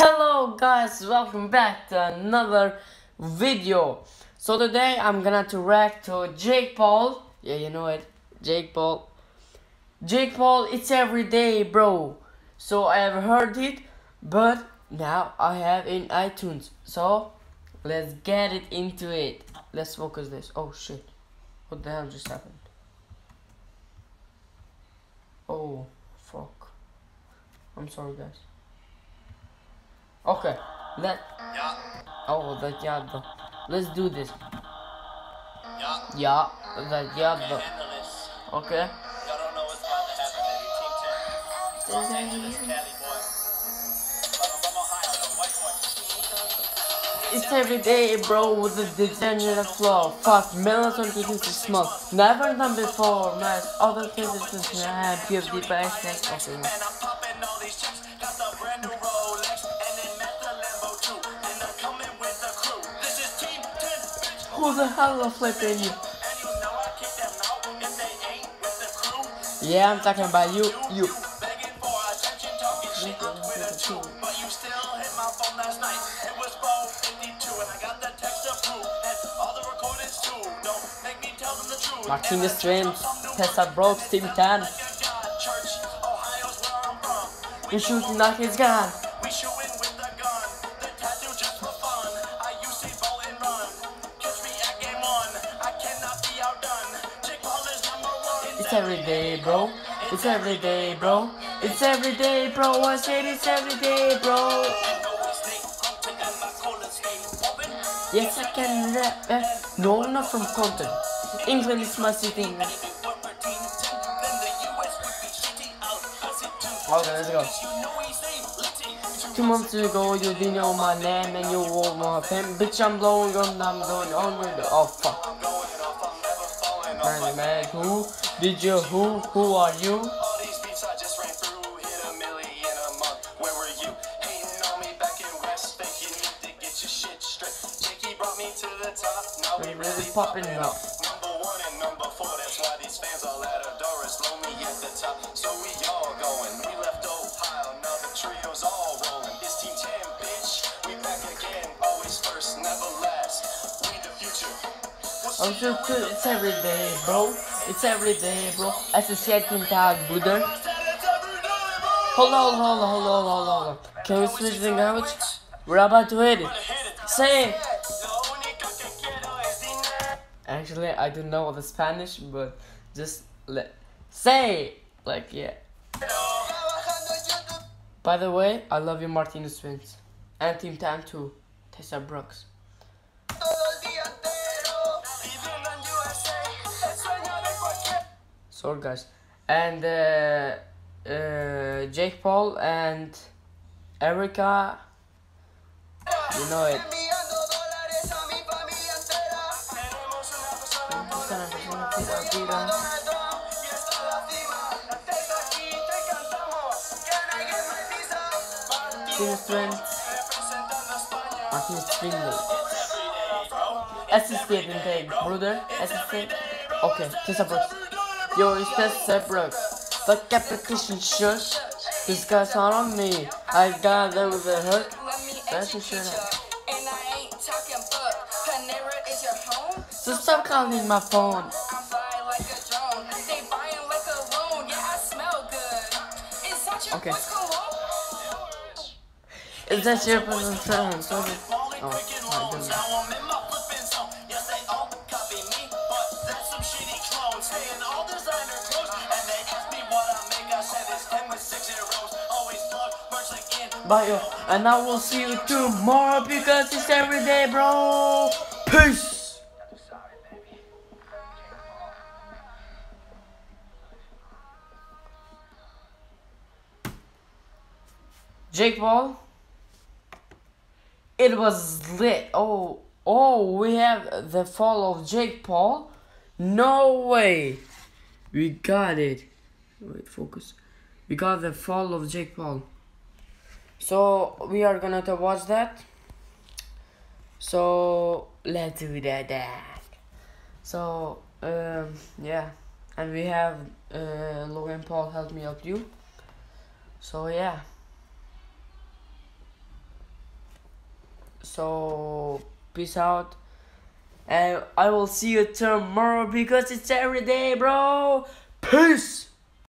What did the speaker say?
Hello guys, welcome back to another video. So today I'm gonna to react to Jake Paul. Yeah, you know it. Jake Paul. Jake Paul, it's every day, bro. So I have heard it, but now I have in iTunes. So let's get it into it. Let's focus this. Oh shit. What the hell just happened? Oh, fuck. I'm sorry, guys. Okay, let. Ja, Oh, that jadda. Let's do this. Yeah. Ja, that. Endless. Okay. Y'all don't know what's about to happen. Team 10. Los Angeles, Cali boy. But I'm from Ohio, though. White boy. It's every day, bro, with a degenerate flow. Fuck, millions on kicking to smoke. Never done before, man. Other things is just yeah, give deep access. Okay. Who the hell are flipping you? And you know I kick them out if they ain't with the crew. Yeah, I'm talking about It's every day, bro. It's every day, bro. It's every day, bro. I said it's every day, bro. Yes, I can rap. eh. No, I'm not from Compton. England is my city. Okay, let's go. Two months ago, you didn't know my name and you wore my pen. Bitch, I'm blowing on, I'm going on with the. Oh, fuck. Man, man, who? Did you? Who? Who are you? All these beats I just ran through hit a million a month. Where were you? Hating on me back in West. Think you need to get your shit straight. Jakey brought me to the top. Now we We really popping popping up. Number one and number four. That's why these fans all at Adoris. Low me at the top. So we all going. We left Ohio. Now the trio's all rolling. It's Team 10, bitch. We back again. Always first, never last. We the future. I'm sure too, it's every day, bro. It's every day, bro. Associating tag, brother. Hold on, hold on, hold on, hold on, hold on. Can we switch the language? We're about to hit it. Say it. Actually, I don't know the Spanish, but just let say like yeah. By the way, I love you, Martinez Twins, and Team 10 too, Tessa Brooks. Sorry guys, and uh, uh, Jake Paul and Erika. You know it. Martinez Twins. Assisted in brother. Assisted. Okay, Tessa Brooks. Yo, it's Tessa Brooks. The competition shush. This guy's hot on me. I got them with a hook. That's a fuck. Home. So stop calling my phone. That Okay. Is that your phone? Sorry. Oh, my flipping Bye. And I will see you tomorrow because it's every day, bro. Peace. Jake Paul. It was lit. Oh, oh, we have the fall of Jake Paul. No way. We got it. Wait, focus. We got the fall of Jake Paul. So we are gonna to watch that. So let's do that. that. So um, yeah, and we have uh, Logan Paul help me out you. So yeah. So peace out. And I will see you tomorrow because it's every day, bro. Peace.